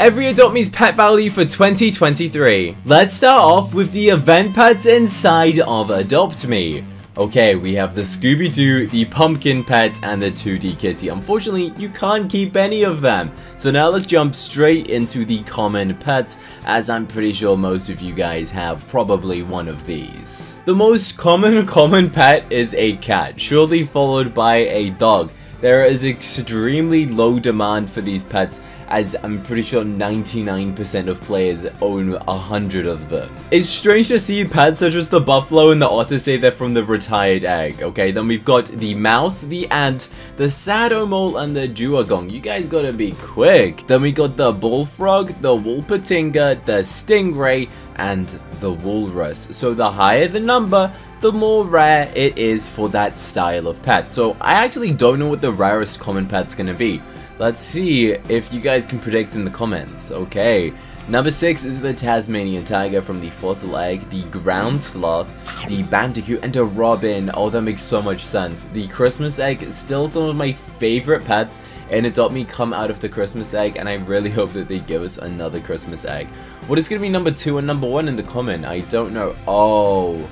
Every Adopt Me's pet value for 2023. Let's start off with the event pets inside of Adopt Me. Okay, we have the Scooby-Doo, the Pumpkin Pet, and the 2D Kitty. Unfortunately, you can't keep any of them. So now let's jump straight into the common pets, as I'm pretty sure most of you guys have probably one of these. The most common common pet is a cat, surely followed by a dog. There is extremely low demand for these pets as I'm pretty sure 99% of players own 100 of them. It's strange to see pets such as the buffalo and the otter say they're from the retired egg, okay? Then we've got the mouse, the ant, the sadomole, and the duergar. You guys gotta be quick. Then we got the bullfrog, the wolpertinger, the stingray, and the walrus. So the higher the number, the more rare it is for that style of pet. So I actually don't know what the rarest common pet's gonna be. Let's see if you guys can predict in the comments. Okay. Number 6 is the Tasmanian Tiger from the Fossil Egg, the Ground Sloth, the Bandicoot, and a Robin. Oh, that makes so much sense. The Christmas Egg is still some of my favorite pets, and Adopt Me come out of the Christmas Egg, and I really hope that they give us another Christmas Egg. What is going to be number 2 and number 1 in the comment? I don't know. Oh,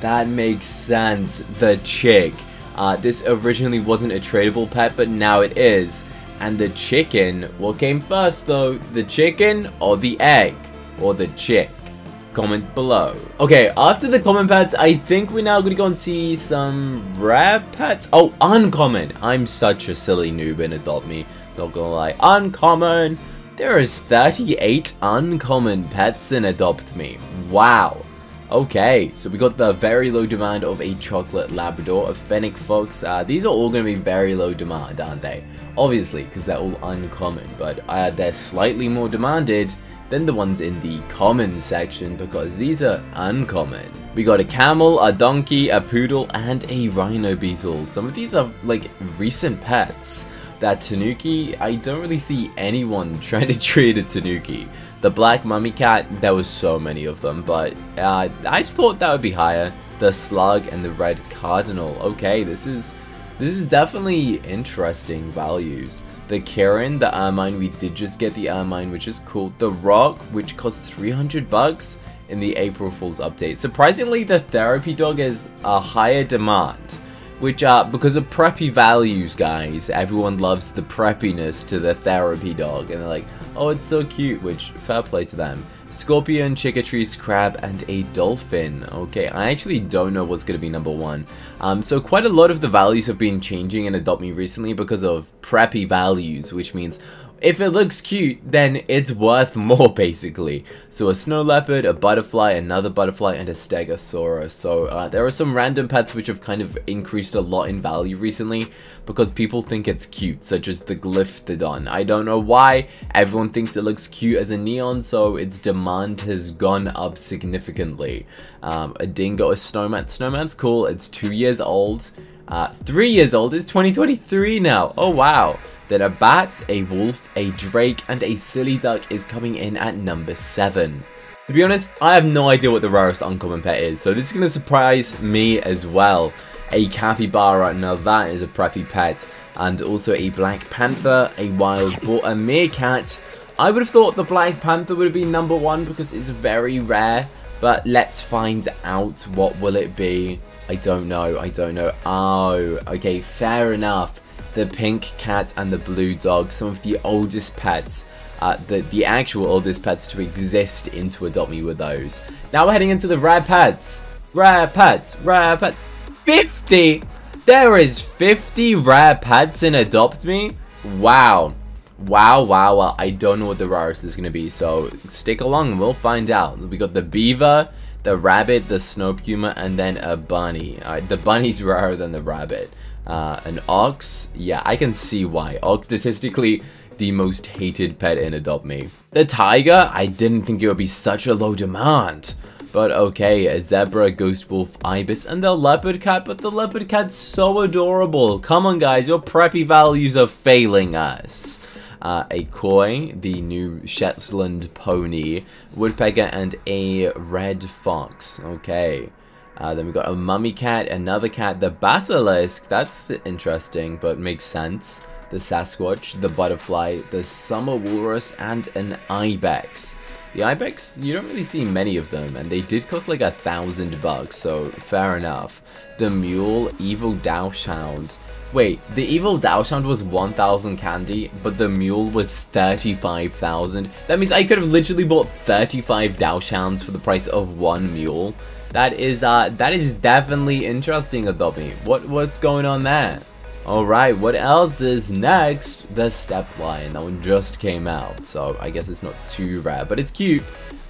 that makes sense. The Chick. Uh, this originally wasn't a tradable pet, but now it is and the chicken. What came first though? The chicken or the egg? Or the chick? Comment below. Okay, after the common pets, I think we're now gonna go and see some rare pets. Oh, uncommon. I'm such a silly noob in Adopt Me. Not gonna lie. Uncommon. There is 38 uncommon pets in Adopt Me. Wow. Okay, so we got the very low demand of a chocolate labrador, a fennec fox. Uh, these are all going to be very low demand, aren't they? Obviously, because they're all uncommon, but uh, they're slightly more demanded than the ones in the common section because these are uncommon. We got a camel, a donkey, a poodle, and a rhino beetle. Some of these are like recent pets. That tanuki, I don't really see anyone trying to trade a tanuki. The black mummy cat, there was so many of them, but uh, I thought that would be higher. The slug and the red cardinal. Okay, this is this is definitely interesting values. The Karen, the Ermine, we did just get the Ermine, which is cool. The Rock, which cost 300 bucks in the April Fool's update. Surprisingly, the Therapy Dog is a higher demand which are because of preppy values guys everyone loves the preppiness to the therapy dog. And they're like oh it's so cute which fair play to them scorpion chickatrice crab and a dolphin okay i actually don't know what's going to be number one um so quite a lot of the values have been changing in adopt me recently because of preppy values which means if it looks cute, then it's worth more basically. So a snow leopard, a butterfly, another butterfly, and a stegosaurus. So uh, there are some random pets which have kind of increased a lot in value recently because people think it's cute, such as the Glyptodon. I don't know why, everyone thinks it looks cute as a neon, so its demand has gone up significantly. Um, a dingo, a snowman. Snowman's cool, it's two years old. Uh, three years old, it's 2023 now. Oh wow. Then a bat, a wolf, a drake, and a silly duck is coming in at number 7. To be honest, I have no idea what the rarest uncommon pet is, so this is going to surprise me as well. A capybara, right now that is a preppy pet, and also a black panther, a wild boar, a meerkat. I would have thought the black panther would have been number 1 because it's very rare, but let's find out what will it be. I don't know, I don't know. Oh, okay, fair enough the pink cat and the blue dog, some of the oldest pets, uh, the, the actual oldest pets to exist into Adopt Me with those. Now we're heading into the rare pets. Rare pets, rare pets. 50! There is 50 rare pets in Adopt Me? Wow. Wow, wow, wow. I don't know what the rarest is going to be, so stick along and we'll find out. We got the beaver, the rabbit, the snow puma, and then a bunny. Uh, the bunny's rarer than the rabbit. Uh, an ox, yeah, I can see why. Ox statistically the most hated pet in Adopt Me. The tiger, I didn't think it would be such a low demand. But okay, a zebra, ghost wolf, ibis, and the leopard cat, but the leopard cat's so adorable. Come on guys, your preppy values are failing us. Uh, a koi, the new Shetland pony, woodpecker, and a red fox. Okay. Uh, then we got a mummy cat, another cat, the basilisk. That's interesting, but makes sense. the Sasquatch, the Butterfly, the Summer Walrus, and an Ibex. The Ibex, you don't really see many of them, and they did cost like a thousand bucks, so fair enough. The Mule, Evil Dachshund. Wait, the Evil Dachshund was 1,000 candy, but the Mule was 35,000. That means I could have literally bought 35 Dachshunds for the price of one Mule. That is, uh, that is definitely interesting, Adobe. What, what's going on there? Alright, what else is next? The Step Lion. That one just came out, so I guess it's not too rare, but it's cute.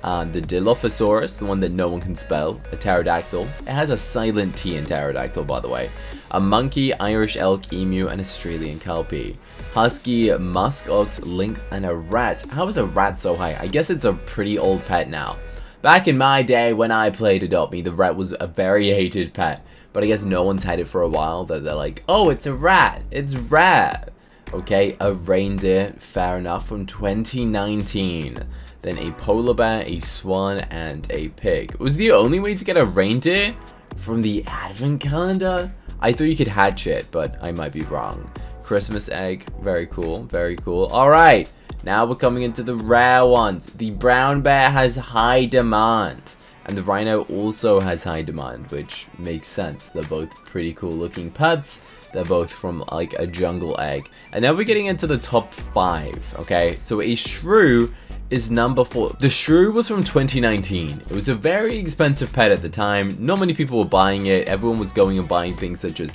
Uh, the Dilophosaurus, the one that no one can spell. A pterodactyl. It has a silent T in pterodactyl, by the way. A monkey, Irish elk, emu, and Australian kelpie. Husky, musk ox, lynx, and a rat. How is a rat so high? I guess it's a pretty old pet now. Back in my day when I played Adopt Me, the rat was a very hated pet. But I guess no one's had it for a while that they're like, oh, it's a rat. It's rat. Okay, a reindeer, fair enough, from 2019. Then a polar bear, a swan, and a pig. Was the only way to get a reindeer from the advent calendar? I thought you could hatch it, but I might be wrong. Christmas egg, very cool, very cool. Alright, now we're coming into the rare ones. The brown bear has high demand. And the Rhino also has high demand, which makes sense. They're both pretty cool looking pets. They're both from like a jungle egg. And now we're getting into the top five, okay? So a shrew is number four. The shrew was from 2019. It was a very expensive pet at the time. Not many people were buying it. Everyone was going and buying things such as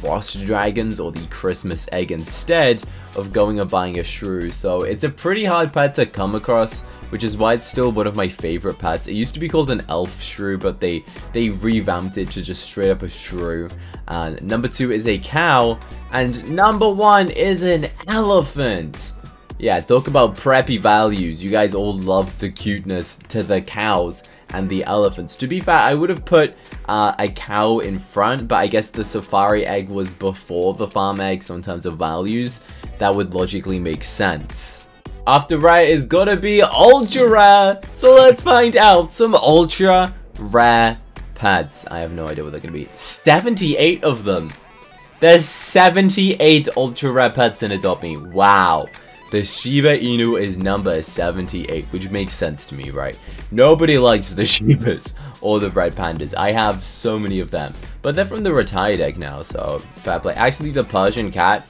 frost dragons or the Christmas egg instead of going and buying a shrew. So it's a pretty hard pet to come across which is why it's still one of my favorite pets. It used to be called an elf shrew, but they, they revamped it to just straight up a shrew. And number two is a cow, and number one is an elephant. Yeah, talk about preppy values. You guys all love the cuteness to the cows and the elephants. To be fair, I would have put uh, a cow in front, but I guess the safari egg was before the farm egg, so in terms of values, that would logically make sense. After rare is gonna be ultra rare. So let's find out some ultra rare pads. I have no idea what they're gonna be. 78 of them. There's 78 ultra rare pets in Adopt Me. Wow. The Shiba Inu is number 78, which makes sense to me, right? Nobody likes the Shibas or the Red Pandas. I have so many of them. But they're from the retired egg now, so fair play. Actually, the Persian cat,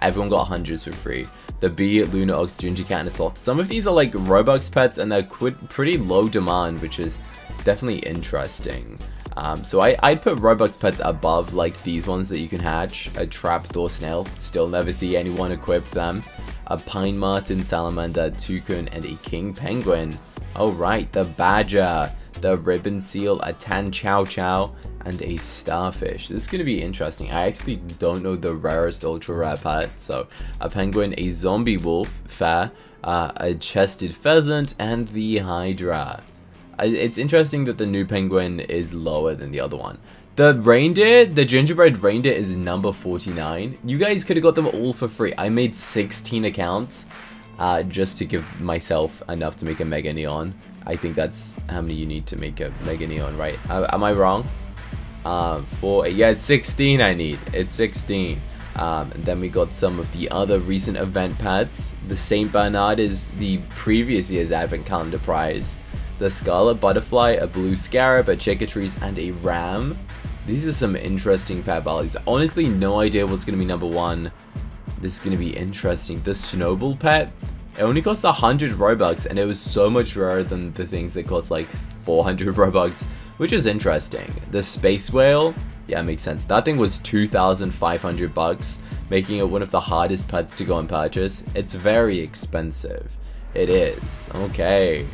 everyone got hundreds for free the bee, Luna Ox, Ginger Cat, and Sloth. Some of these are like Robux pets and they're pretty low demand, which is definitely interesting. Um, so I, I'd put Robux pets above like these ones that you can hatch. A Trapdoor Snail, still never see anyone equip them. A Pine Marten, Salamander, Toucan, and a King Penguin. Oh right, the Badger, the Ribbon Seal, a Tan Chow Chow, and a starfish. This is going to be interesting. I actually don't know the rarest ultra rare pet. So a penguin, a zombie wolf, fair, uh, a chested pheasant, and the hydra. It's interesting that the new penguin is lower than the other one. The reindeer, the gingerbread reindeer is number 49. You guys could have got them all for free. I made 16 accounts uh, just to give myself enough to make a Mega Neon. I think that's how many you need to make a Mega Neon, right? Uh, am I wrong? um, for yeah it's 16 I need it's 16 um, and then we got some of the other recent event pads the Saint Bernard is the previous year's advent calendar prize the Scarlet Butterfly a Blue Scarab a Chickatrice and a Ram these are some interesting pad values honestly no idea what's gonna be number one this is gonna be interesting the Snowball pet it only cost 100 Robux and it was so much rarer than the things that cost like 400 Robux which is interesting. The Space Whale, yeah, makes sense. That thing was 2,500 bucks, making it one of the hardest pets to go and purchase. It's very expensive. It is. Okay.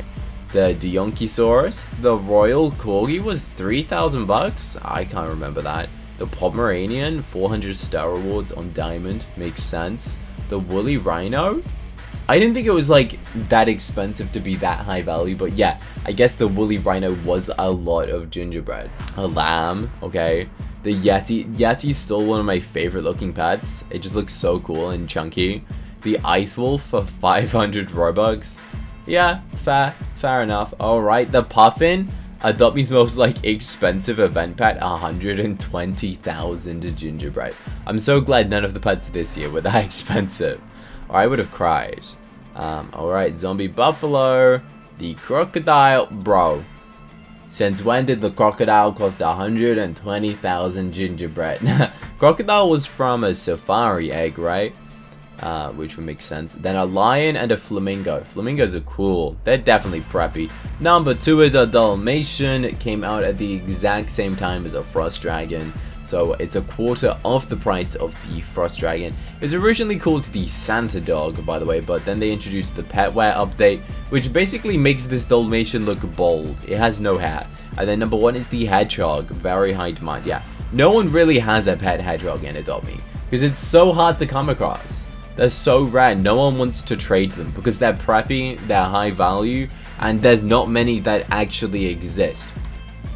The Dionkysaurus, the Royal Corgi was 3,000 bucks. I can't remember that. The Pomeranian, 400 star rewards on Diamond, makes sense. The Woolly Rhino, I didn't think it was like that expensive to be that high value, but yeah, I guess the woolly rhino was a lot of gingerbread. A lamb, okay. The Yeti, Yeti's still one of my favorite looking pets. It just looks so cool and chunky. The Ice Wolf for 500 Robux. Yeah, fair, fair enough. Alright, the Puffin. Adopt most like expensive event pet, 120,000 gingerbread. I'm so glad none of the pets this year were that expensive. Or I would have cried. Um, alright, zombie buffalo, the crocodile, bro. Since when did the crocodile cost 120,000 gingerbread? crocodile was from a safari egg, right? Uh, which would make sense. Then a lion and a flamingo. Flamingos are cool. They're definitely preppy. Number two is a Dalmatian. It came out at the exact same time as a Frost Dragon. So it's a quarter of the price of the Frost Dragon. It was originally called the Santa Dog, by the way, but then they introduced the Petwear update, which basically makes this Dalmatian look bald. It has no hair. And then number one is the Hedgehog, very high demand. Yeah, no one really has a pet Hedgehog in Adopt Me, because it's so hard to come across. They're so rare, no one wants to trade them, because they're preppy, they're high value, and there's not many that actually exist.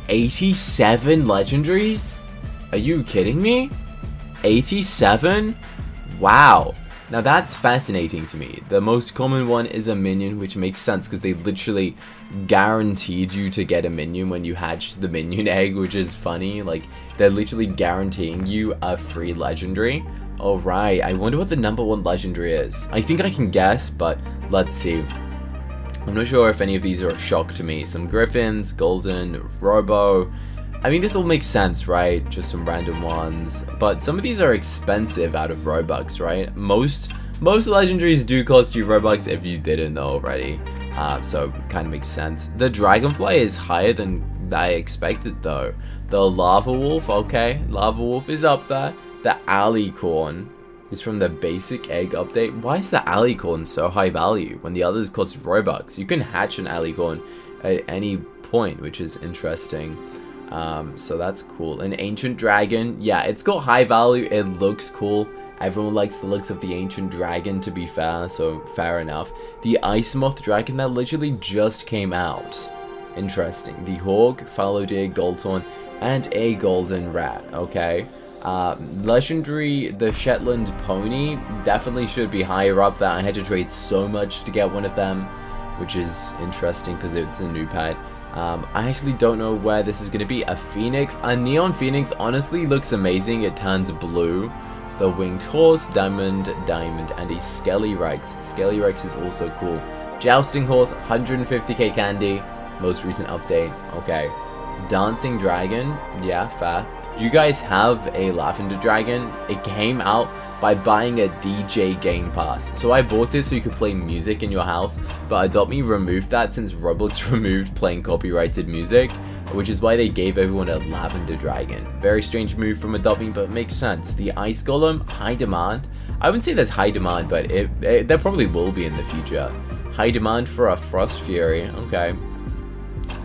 87 legendaries? Are you kidding me? 87? Wow. Now that's fascinating to me. The most common one is a minion, which makes sense because they literally guaranteed you to get a minion when you hatched the minion egg, which is funny. Like, they're literally guaranteeing you a free legendary. Alright, I wonder what the number one legendary is. I think I can guess, but let's see. I'm not sure if any of these are a shock to me. Some Griffins, Golden, Robo, I mean, this all makes sense, right? Just some random ones. But some of these are expensive out of Robux, right? Most most legendaries do cost you Robux if you didn't know already. Uh, so kind of makes sense. The Dragonfly is higher than I expected though. The Lava Wolf, okay. Lava Wolf is up there. The Alicorn is from the basic egg update. Why is the Alicorn so high value when the others cost Robux? You can hatch an Alicorn at any point, which is interesting. Um, so that's cool. An Ancient Dragon. Yeah, it's got high value. It looks cool. Everyone likes the looks of the Ancient Dragon, to be fair, so fair enough. The Ice Moth Dragon that literally just came out. Interesting. The Hawk, Fallow Deer, Goldhorn, and a Golden Rat, okay? Uh, legendary, the Shetland Pony definitely should be higher up there. I had to trade so much to get one of them, which is interesting because it's a new pet. Um, I actually don't know where this is going to be. A phoenix? A neon phoenix honestly looks amazing. It turns blue. The winged horse, diamond, diamond, and a skelly rex. Skelly rex is also cool. Jousting horse, 150k candy. Most recent update. Okay. Dancing dragon. Yeah, fair. Do you guys have a lavender dragon? It came out by buying a DJ Game Pass. So I bought it so you could play music in your house, but Adopt Me removed that since Roblox removed playing copyrighted music, which is why they gave everyone a Lavender Dragon. Very strange move from Adopt Me, but makes sense. The Ice Golem, high demand. I wouldn't say there's high demand, but it, it there probably will be in the future. High demand for a Frost Fury, okay.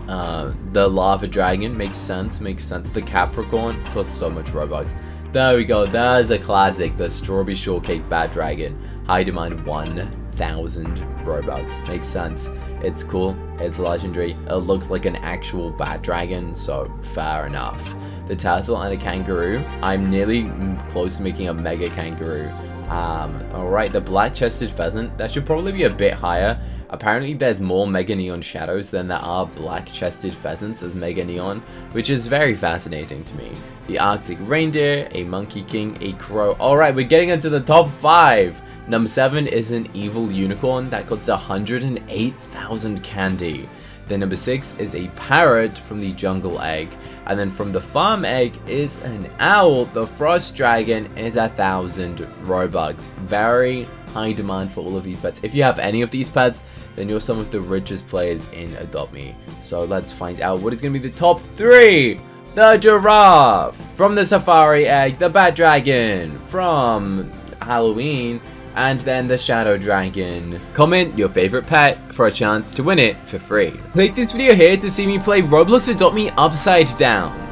Uh, the Lava Dragon makes sense, makes sense. The Capricorn costs so much Robux. There we go, there's a classic, the Strawberry Shortcake Bat Dragon. High demand 1,000 Robux. Makes sense. It's cool, it's legendary, it looks like an actual bat dragon, so fair enough. The turtle and a kangaroo. I'm nearly close to making a mega kangaroo. Um, alright, the black-chested pheasant. That should probably be a bit higher. Apparently there's more Mega Neon Shadows than there are black-chested pheasants as Mega Neon, which is very fascinating to me. The Arctic Reindeer, a Monkey King, a Crow. Alright, we're getting into the top 5! Number 7 is an Evil Unicorn that costs 108,000 candy. Then number 6 is a Parrot from the Jungle Egg. And then from the Farm Egg is an Owl. The Frost Dragon is a thousand Robux. Very high demand for all of these pets. If you have any of these pets, then you're some of the richest players in Adopt Me. So let's find out what is going to be the top three. The Giraffe from the Safari Egg, the Bat Dragon from Halloween, and then the Shadow Dragon. Comment your favorite pet for a chance to win it for free. Click this video here to see me play Roblox Adopt Me Upside Down.